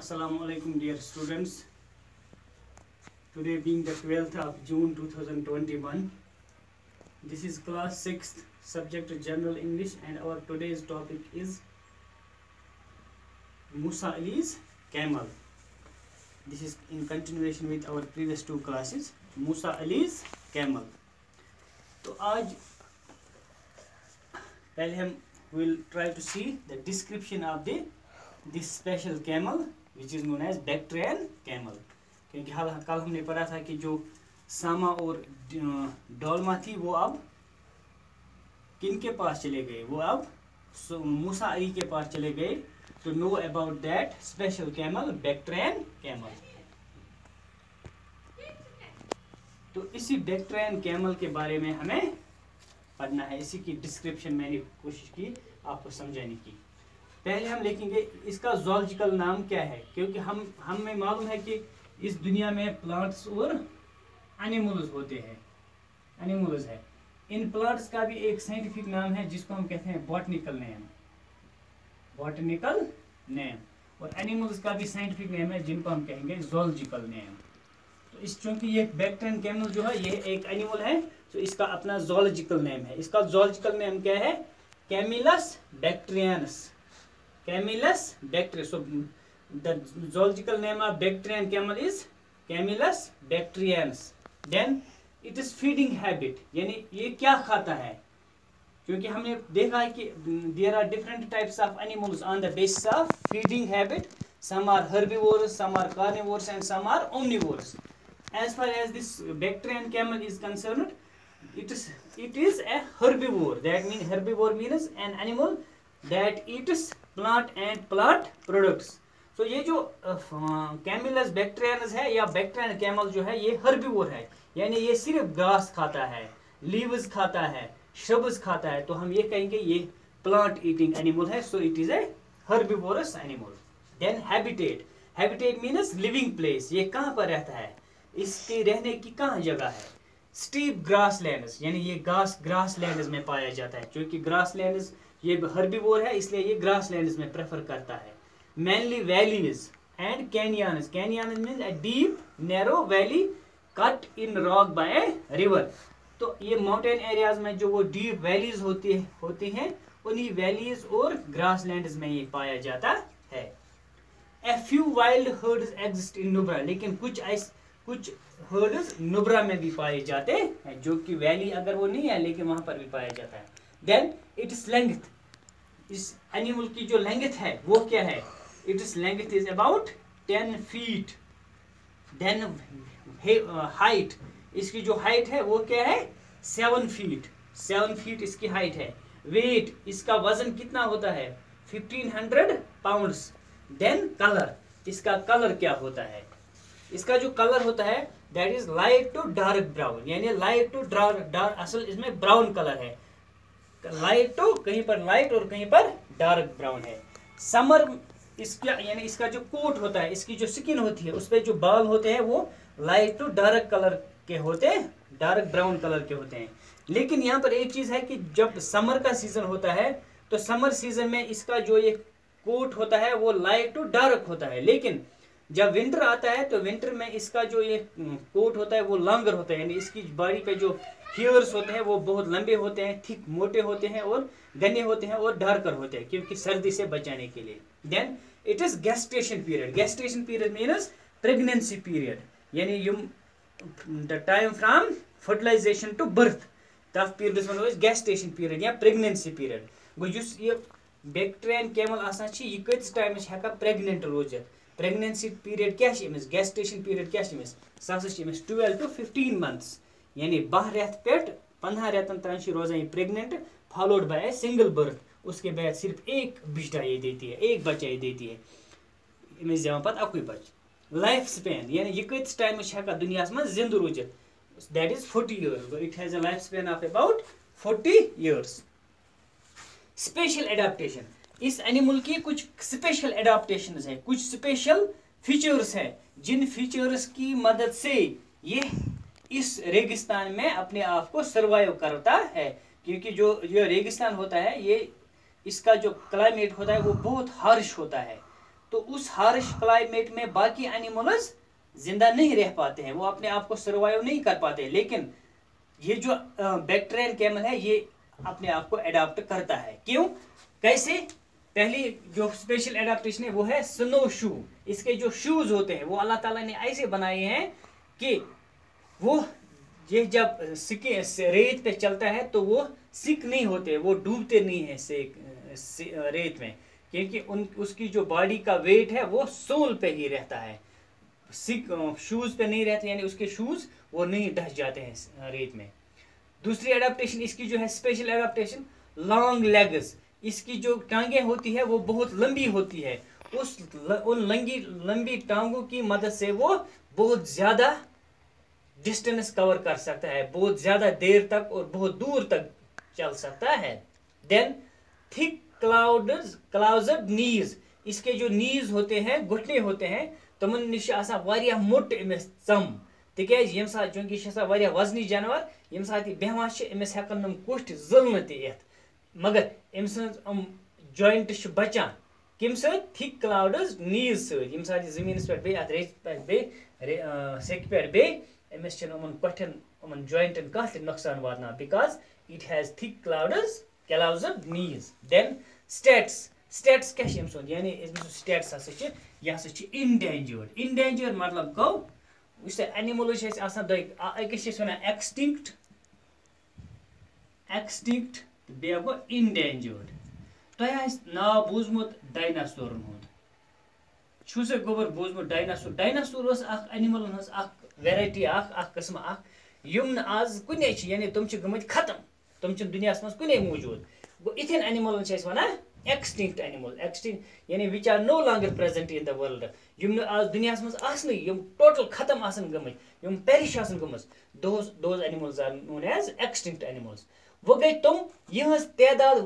Assalamu alaikum dear students. Today being the 12th of June 2021. This is class 6th subject general English and our today's topic is Musa Ali's camel. This is in continuation with our previous two classes Musa Ali's camel. तो आज पहले हम will try to see the description of the this special camel which is known as Bactrian camel. क्योंकि हाल कल हमने पढ़ा था कि जो सामा और डोलमा थी, वो अब किन के पास चले गए? वो अब मूसा अली के पास चले गए। To know about that special camel Bactrian camel तो इसी बैक्ट्रैन कैमल के बारे में हमें पढ़ना है। इसी की डिस्क्रिप्शन मैंने कोशिश की, आपको समझाने की। पहले हम लिखेंगे इसका जोलॉजिकल नाम क्या है, क्योंकि हम, हमें मालूम है कि इस दुनिया में प्लांट्स और एनिमल्स होते हैं एनिमल्स है। इन प्लांट्स का भी एक साइंटिफिक नाम है, जिसको हम कहते हैं बॉटनिकल नेम बॉटनिकल नेम और एनिमल्स का भी साइंटिफिक नेम है, जिनको हम कहेंगे जोलॉजिकल नेम तो इस चूँकि ये बैक्टेरियन कैमल जो है, ये एक एनिमल है तो इसका अपना जोलॉजिकल नेम है। इसका जोलॉजिकल नेम क्या है? Camelus bactrianus Camelus bacteria so the zoological name of Bactrian camel is Camelus bactrians then it is feeding habit यानी ये क्या खाता है? क्योंकि हमने देखा है कि there are different types of animals on the basis of feeding habit some are herbivores some are carnivores and some are omnivores as far as this Bactrian camel is concern it is it is a herbivore that mean herbivore means an animal that it's plant and plant products. तो ये जो Camillus बैक्टेरियनस है या Bactrian camel जो है, ये herbivore है। यानी ये सिर्फ़ घास खाता है, लीव्स खाता है शब्स खाता है। तो हम ये कहेंगे ये प्लांट ईटिंग एनिमल है। So it is a herbivorous animal then habitat habitat means living place ये कहाँ पर रहता है? इसके रहने की कहाँ जगह है? स्टीप ग्रास लैंड यानी ये घास ग्रास लैंड में पाया जाता है क्योंकि ग्रास लैंड ये हर्बीवोर है इसलिए ये ग्रास लैंड में प्रेफर करता है valleys and canyons. Canyons means a deep, narrow valley cut in rock by a river. तो ये माउंटेन एरियाज़ में जो वो डीप वैलीज होती है, होती हैं उन्हीं वैलीज और ग्रास में ये पाया जाता है a few wild herds exist in Nubra लेकिन कुछ ऐस कुछ हर्ड्स नुब्रा में भी पाए जाते हैं जो कि वैली अगर वो नहीं है लेकिन वहाँ पर भी पाया जाता है। देन इट इज़ लेंथ इस एनिमल की जो लेंथ है वो क्या है? Length is about 10 feet. Then uh, height. इसकी जो हाइट है वो क्या है? सेवन फीट सेवन फीट इसकी हाइट है. वेट इसका वज़न कितना होता है? Fifteen hundred pound then colour इसका कलर क्या होता है? इसका जो कलर होता है that is light to dark brown यानी लाइट टू डार्क डार्क असल इसमें ब्राउन कलर है। लाइट टू कहीं पर लाइट और कहीं पर डार्क ब्राउन है। समर इसका, यानी इसका जो कोट होता है, इसकी जो स्किन होती है, उस पर जो बाल होते हैं, वो लाइट टू डार्क कलर के होते हैं डार्क ब्राउन कलर के होते हैं। लेकिन यहाँ पर एक चीज़ है कि जब समर का सीज़न होता है तो समर सीज़न में इसका जो ये कोट होता है, वो लाइट टू डार्क होता है। लेकिन जब विंटर आता है तो विंटर में इसका जो ये कोट होता है, वो लॉन्गर होता है, यानी इसकी बॉडी पे जो हेयर्स होते हैं, वो बहुत लंबे होते हैं थिक मोटे होते हैं और घने होते हैं और डार्कर होते हैं, क्योंकि सर्दी से बचाने के लिए। Then it is gestation period gestation period means pregnancy period यानी यम the time from fertilisation to birth that periods known as period या pregnancy पीरियड गो युस ये बैक्टेरियन कैमल आसान छी ये कतिस टाइमस हेका प्रेग्नेंट रोजित प्रेगनेंसी पीरियड क्या गेस्टेशन पीरियड क्या सह अमिस टुवेल्व टू फिफ्टीन मंथ्स यानी बह रेत पे पंद्रह रेतन तान रोजान ये pregnant followed by a single birth उसके बाद सिर्फ़ एक बिजटा ये देती है, एक बच्चा ये देती है। अमिस दिवान पत अकुई बच लाइफ स्पेन यानी यह कत टाइम हेका दुनिया में जिंद रूजित that is forty years it has a life span of about forty years special adaptation इस एनिमल की कुछ स्पेशल एडाप्टेशन है, कुछ स्पेशल फीचर्स है। जिन फीचर्स की मदद से ये इस रेगिस्तान में अपने आप को सर्वाइव करता है। क्योंकि जो ये रेगिस्तान होता है, ये इसका जो क्लाइमेट होता है, वो बहुत हार्श होता है। तो उस हार्श क्लाइमेट में बाकी एनिमल्स ज़िंदा नहीं रह पाते हैं, वो अपने आप को सर्वाइव नहीं कर पाते। लेकिन ये जो बैक्टेरियन कैमल है, ये अपने आप को अडाप्ट करता है। क्यों? कैसे? पहली जो स्पेशल एडाप्टेशन है वो है स्नो शू इसके जो शूज़ होते हैं वो अल्लाह ताला ने ऐसे बनाए हैं कि वो ये जब सिके रेत पे चलता है तो वो सिक नहीं होते वो डूबते नहीं है से, से रेत में. क्योंकि उन उसकी जो बॉडी का वेट है वो सोल पे ही रहता है. सिक शूज़ पे नहीं रहते यानी उसके शूज़ वो नहीं ढस जाते हैं रेत में. दूसरी अडाप्टेशन इसकी जो है स्पेशल अडाप्टेशन लॉन्ग लेग्स इसकी जो टांगे होती है वो बहुत लंबी होती है। उस ल, उन लंगी लंबी टांगों की मदद से वो बहुत ज़्यादा डिस्टेंस कवर कर सकता है बहुत ज़्यादा देर तक और बहुत दूर तक चल सकता है। Then thick callused callused knees इसके जो नीज होते हैं घुटने होते हैं तमन नश मोट अमिस चम तिकाज ये चूँकि यह वजनी जानवर ये बेहवान अमिस हेकन नम कुठ तथ मगर अम सम जॉइंट बचान कम सिक क्लाउडस नीज सम सात ज़मीन पे अत रेत पे सेक पे अमिस यमन जॉइंटन कह नुकसान वातना because it has thick callused callused knees then status status क्या यानी स्टेट्स हसा यह हसा इनडेंजर्ड इनडेंजर्ड मतलब गो उस एनिमल अकिस एक्सटिंक्ट एक्सटिंक्ट बे गो इनडेंजर्ड तुह नाव बूजमुत डायनासोरन हूँ छुस गोबर बूजमुत डायनासोर डायनासोर एनिमल वेराइटी कस्म यम आज कुन यानी तुम गमत खत्म तुम दुनिया मज कुन मौजूद गो इथन एनिमल एक्सटिंक्ट एनिमल एक्सटिंक्ट यानी which are no longer present in the world यम आज दुनिया मज यम टोटल खत्म आसन गमत यम पेरिश आसन गमस those those animals are known as extinct animals वो गई तुम यहज तदाद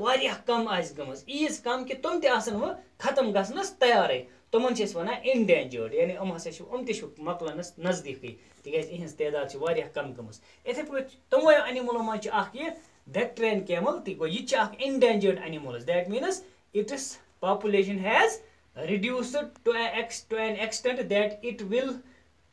कम आमज ईज कम कि तुम तसन वो खत्म गसनस तैयार तुम्हें वन इनडेंजर्ड यानी हम तक मकलन नज़दीक तेज इन तदाद कम ग इथे पे तमो एनमलो मे Bactrian camel तनडेंजर्ड animal that means its population has reduced to ex to an extent that it will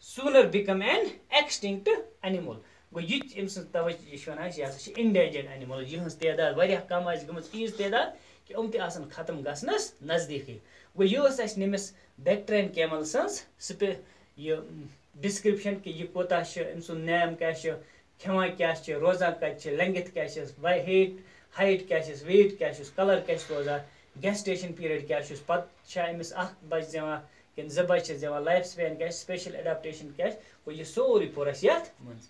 sooner become an extinct animal गो ये अम तवे वन यह endangered animal यह तदाद वारिया कम आज गम ईज तदाद कि अम तन खत्म गसनस नज़दीक गो यह नमिस बैक्ट्रियन कैमल सज यह डिस्क्रिप्शन कि यह कोता अम सुन नेम क्या खेवान क्या रोजान कत लेंगथ क्या हेट हाइट क्या वेट क्या कलर क्या रोजान गेस्टेशन पीरियड क्या पे अमिस बच दिवान कि जि बच दिवान लाइफ स्पेन क्या स्पेशल एडाप्टेशन क्या यह सोरी पोर अस मज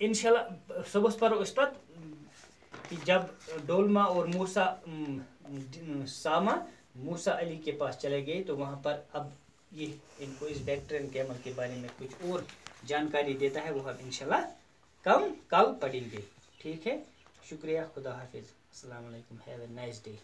इनशाला सुबह पर कि जब डोलमा और मूसा सामा, मूसा अली के पास चले गए तो वहाँ पर अब ये इनको इस बैक्टेरियन कैमल के बारे में कुछ और जानकारी देता है, वो हम इंशाल्लाह कम कल पढ़ेंगे। ठीक है? शुक्रिया, खुदा हाफिज़। अल्लाम हैव ए नाइस डे।